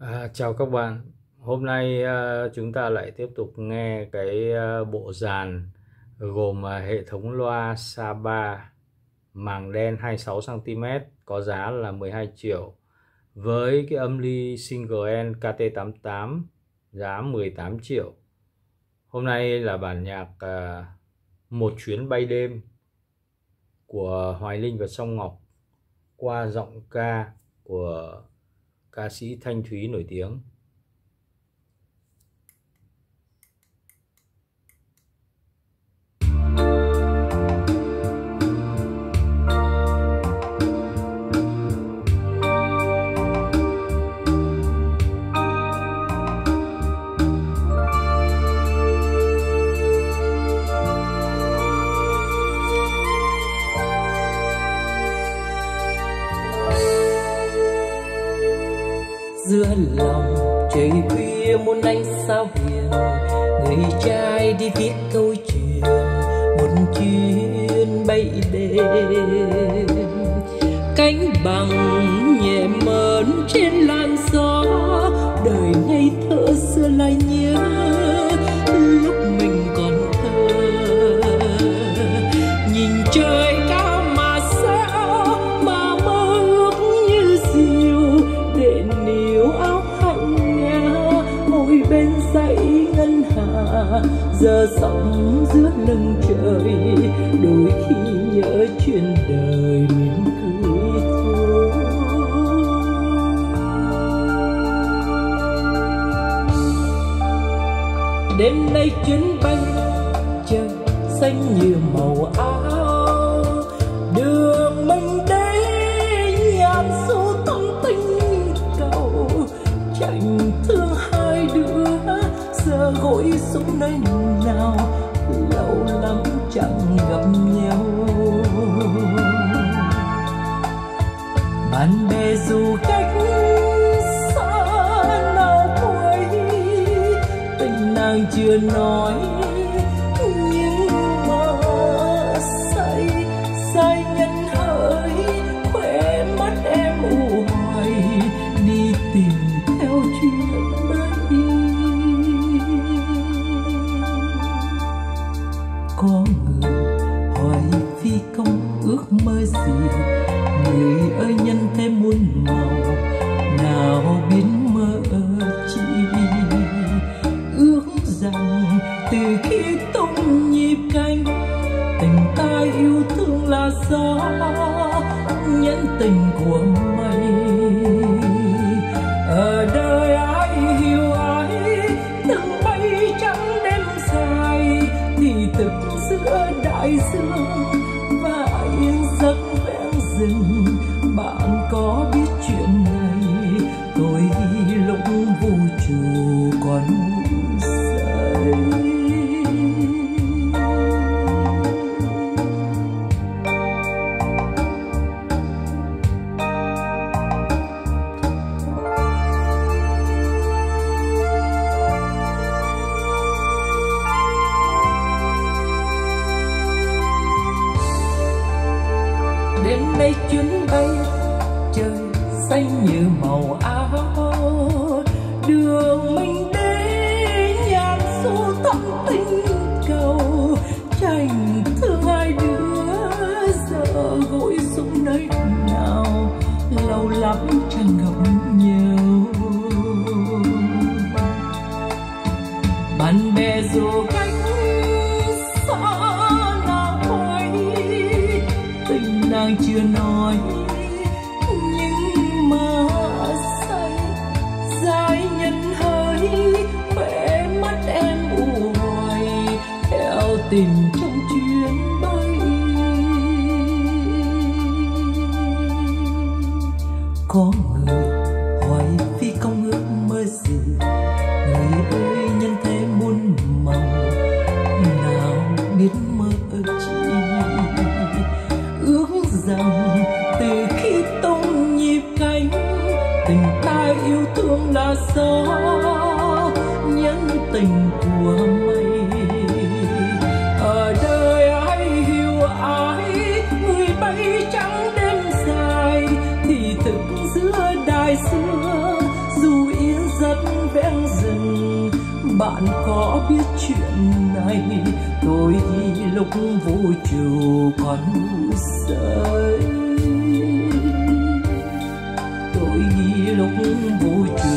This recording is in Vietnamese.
À, chào các bạn. Hôm nay à, chúng ta lại tiếp tục nghe cái à, bộ dàn gồm à, hệ thống loa Saba màng đen 26 cm có giá là 12 triệu với cái âm ly single end KT88 giá 18 triệu. Hôm nay là bản nhạc à, một chuyến bay đêm của Hoài Linh và Song Ngọc qua giọng ca của ca sĩ Thanh Thúy nổi tiếng. Giữa lòng. Trời khuya muôn ánh sao hiền, người trai đi viết câu chuyện, một chuyến bay đêm. Cánh bằng nhẹ mờn trên lá giờ sóng giữa lưng trời, đôi khi nhớ chuyện đời mình cười thôi. Đêm nay chuyến bay, trời xanh như màu áo. Chẳng gặp nhau. Bạn bè dù cách xa nào cuối tình nàng chưa nói mơ gì? Người ơi, nhân thêm muôn màu, nào biến mơ chi? Ước rằng từ khi tung nhịp canh tình ta yêu thương là gió, nhân tình của mây. Rừng trời xanh như màu áo, đường mình đến nhạc số thắm tình cầu tranh thương hai đứa giờ gối xuống nơi nào, lâu lắm chẳng gặp nhau bạn bè dù cách xa nào quay tình nàng chưa nói tình trong chuyến bay. Có người hỏi phi công ước mơ gì? Người ơi, nhân thế muôn màu, nào biết mơ chi? Ước rằng từ khi tung nhịp cánh, tình ta yêu thương là gió nhân tình của mây xưa, dù yên giấc ven rừng, bạn có biết chuyện này. Tôi đi lúc vũ trụ còn say tôi đi lúc vũ trụ